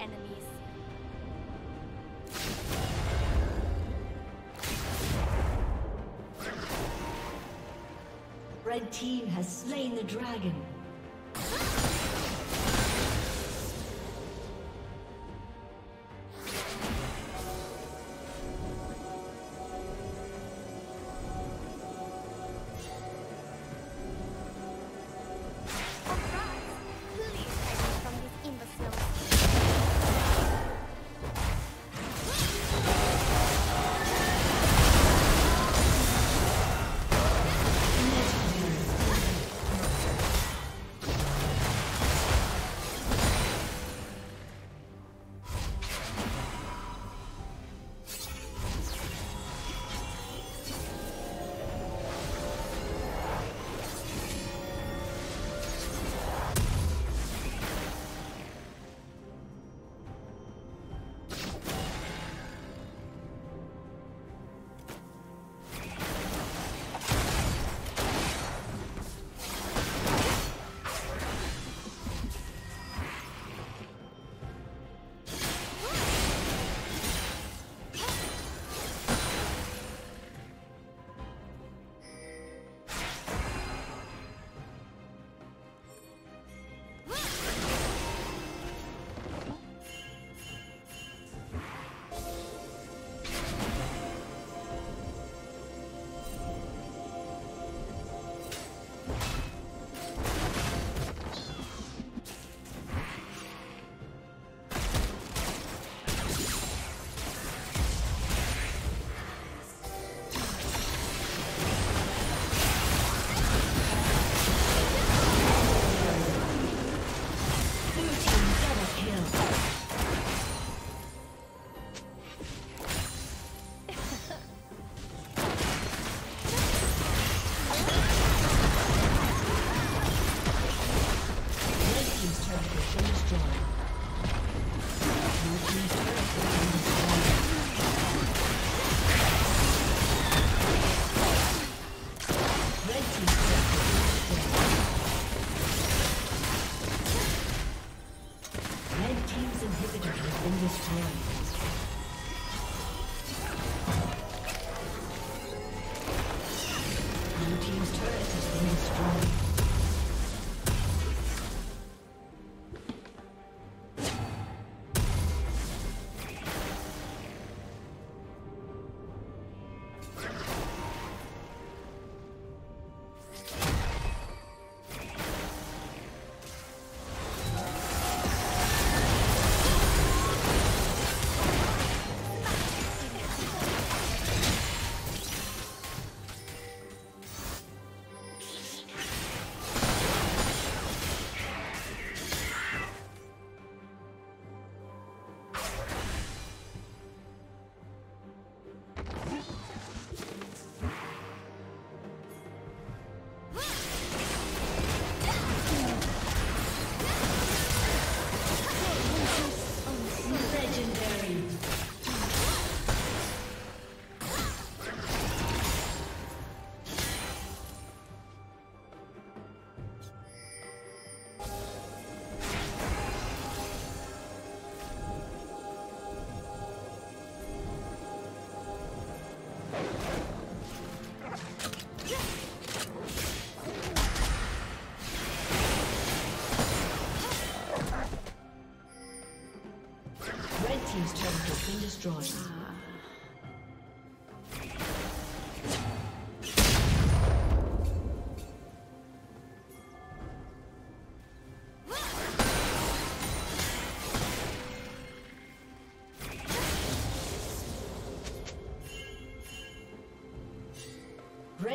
enemies. Red team has slain the dragon.